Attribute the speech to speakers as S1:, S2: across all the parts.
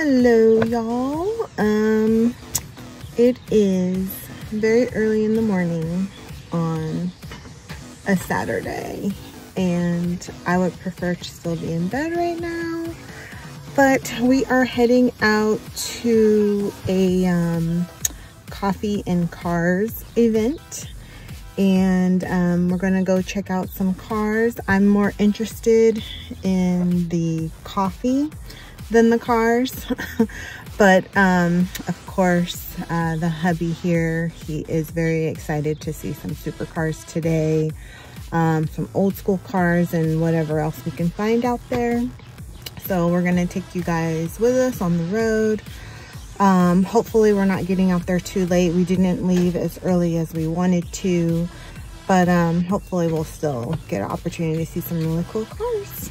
S1: Hello, y'all. Um, it is very early in the morning on a Saturday, and I would prefer to still be in bed right now. But we are heading out to a um, coffee and cars event and um, we're gonna go check out some cars. I'm more interested in the coffee than the cars. but um, of course, uh, the hubby here, he is very excited to see some supercars today, um, some old school cars and whatever else we can find out there. So we're gonna take you guys with us on the road. Um, hopefully we're not getting out there too late. We didn't leave as early as we wanted to, but um, hopefully we'll still get an opportunity to see some really cool cars.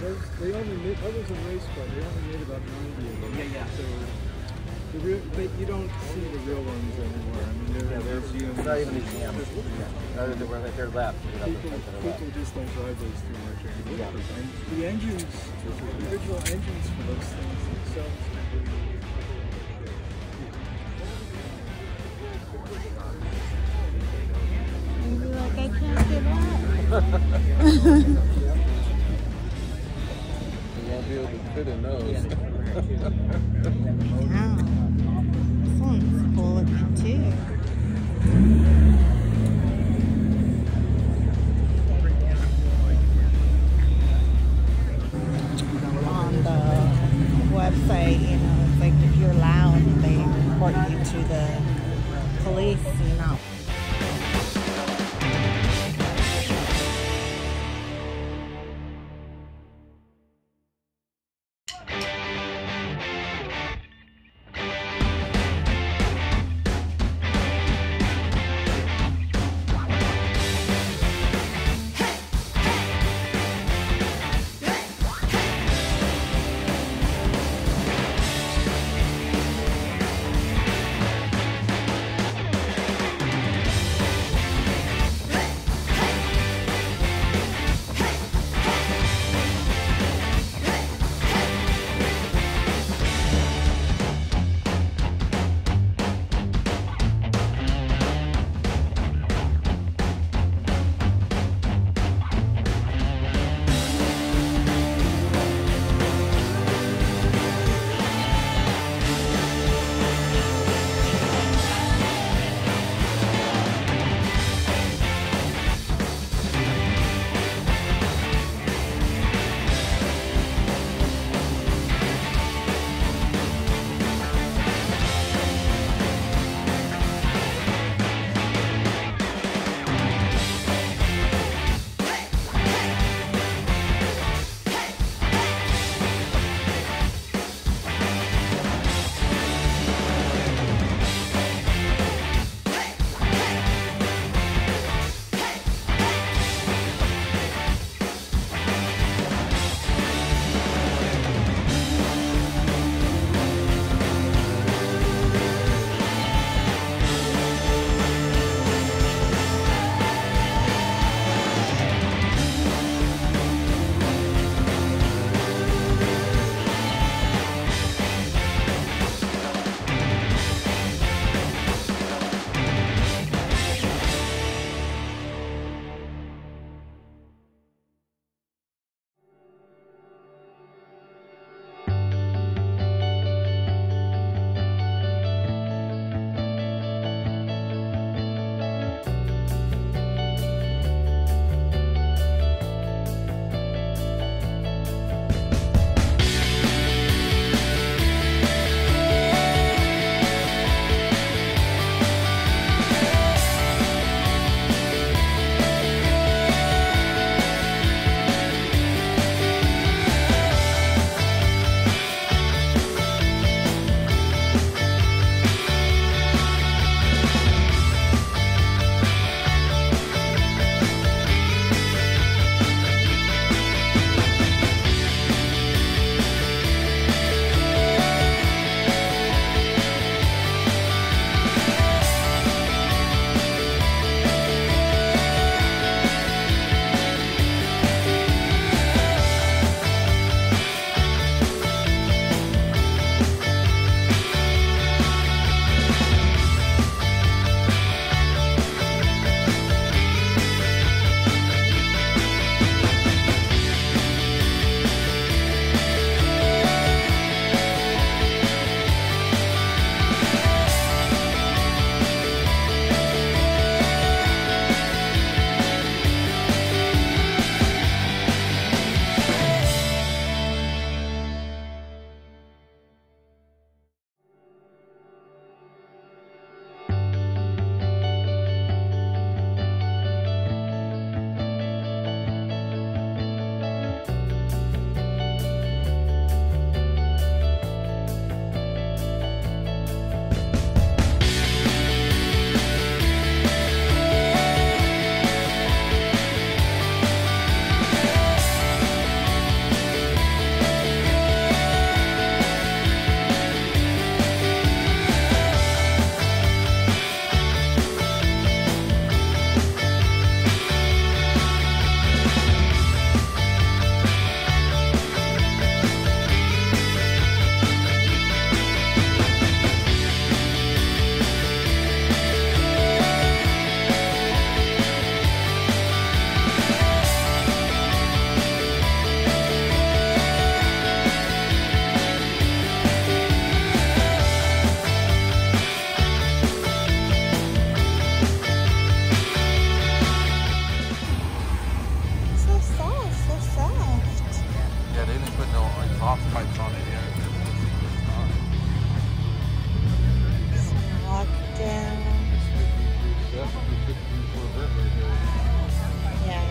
S2: those, they only made, that was a race car, they only made about 90 of them.
S3: Yeah, yeah.
S2: So, the real, but you don't see the real ones anymore. I mean, they're,
S4: Yeah, they're
S2: museums.
S4: not even exams. Yeah. Other than where they're left.
S2: People, people just don't drive those too much anymore. And the engines, the original engines for those things themselves.
S1: Maybe like I can't get out.
S4: In those.
S1: Wow. This one's cool too.
S4: Yeah.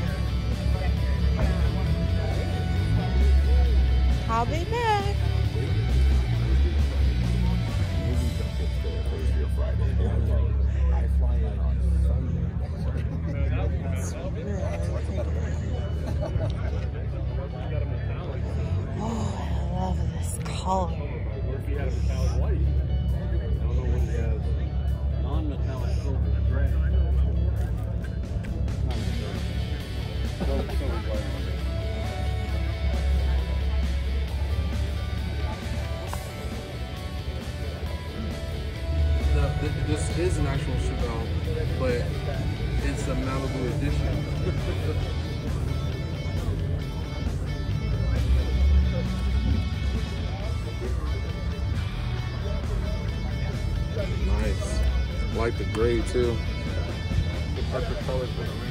S1: I'll be back.
S5: Th this is an actual Chevelle, but it's a Malibu edition.
S4: Nice. Like the gray too. The color for the ring.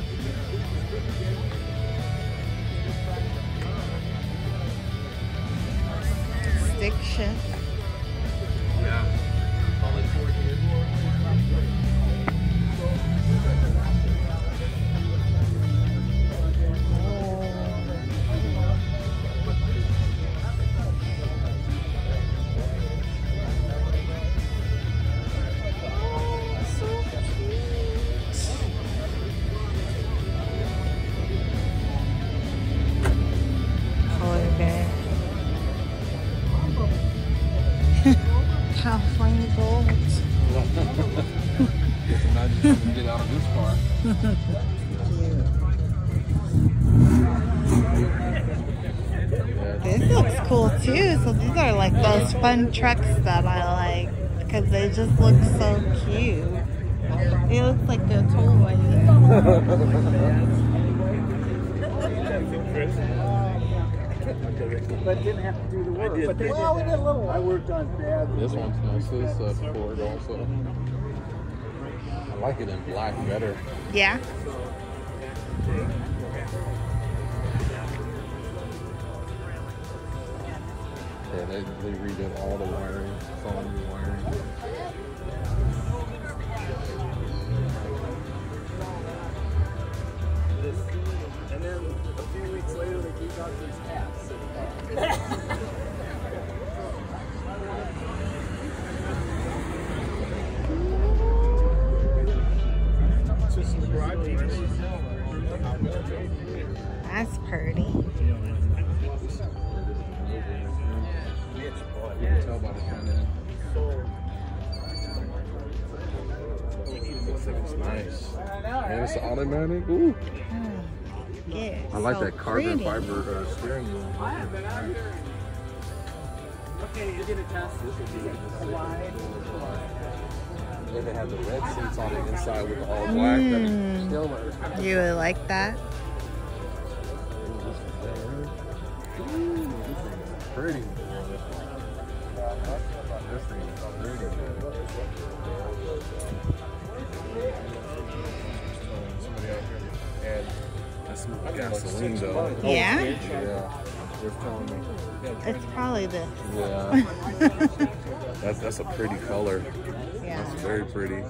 S1: Fun trucks that I like because they just look so cute. It looks like a toy.
S2: But didn't have to do the work. But they well, we did a little. I worked on bad.
S4: This one's nice. This is a Ford also. I like it in black better.
S1: Yeah.
S4: They, they redid all the wiring. It's all new wiring.
S2: And then a few weeks later, they gave out these hats.
S1: That's pretty.
S4: It's nice. And it's automatic. Ooh.
S1: Yeah.
S4: I like
S1: so
S4: that carbon
S1: pretty.
S4: fiber uh, steering wheel.
S3: Okay, you get a test. This would be wide.
S4: And they have the red seats on the inside with all black.
S1: Mm.
S4: That
S1: You would like that?
S4: pretty. Gasoline though.
S1: Oh, yeah?
S4: Yeah, they're telling me.
S1: It's probably this.
S4: Yeah, that's that's a pretty color.
S1: Yeah.
S4: That's very pretty.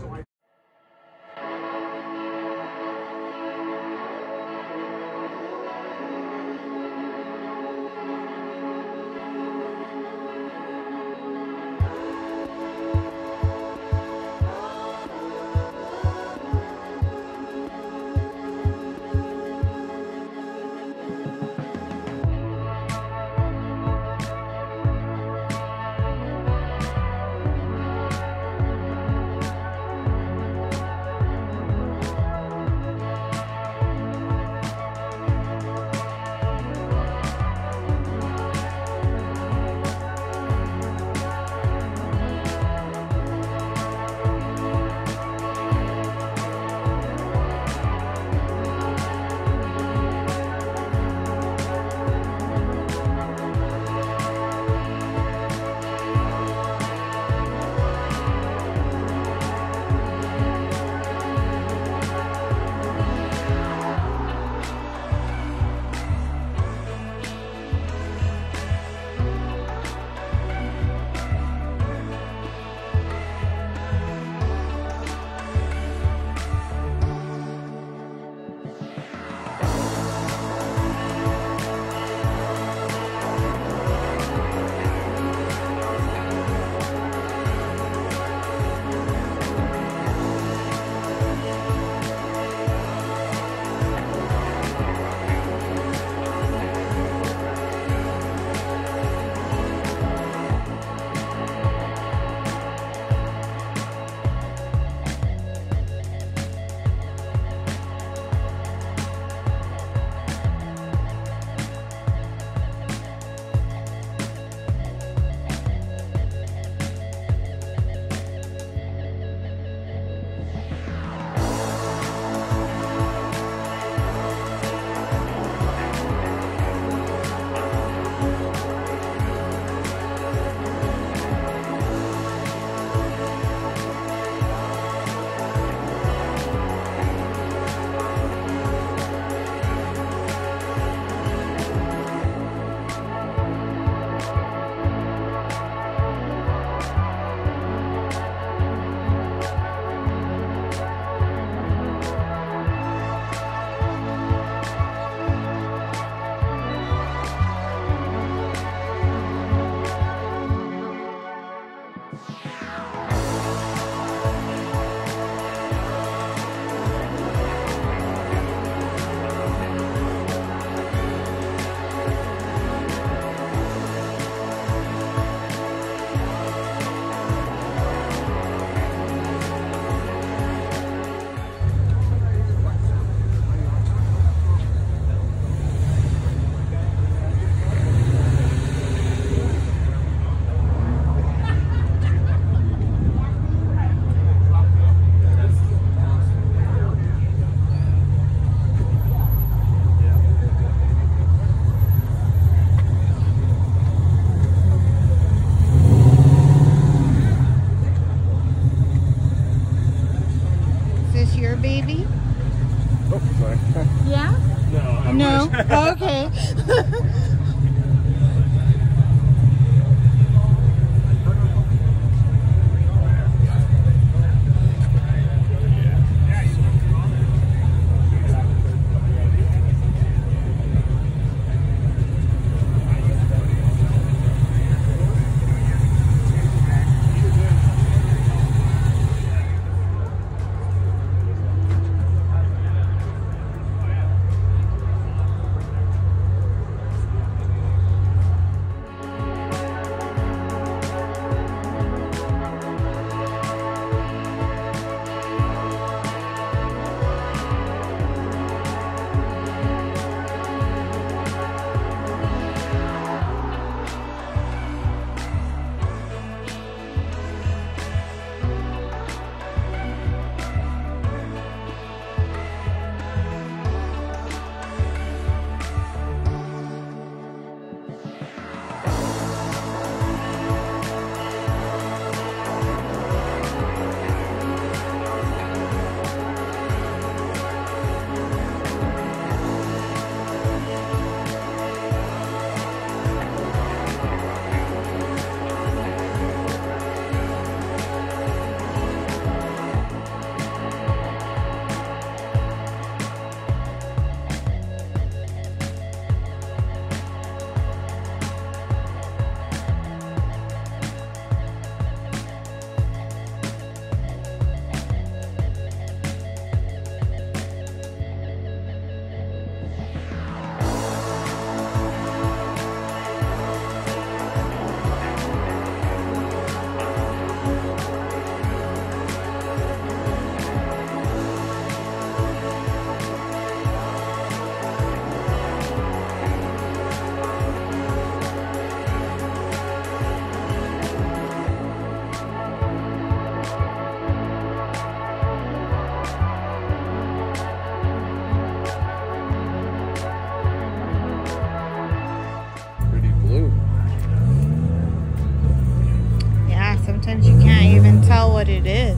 S1: What it is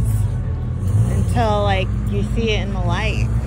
S1: until like you see it in the light.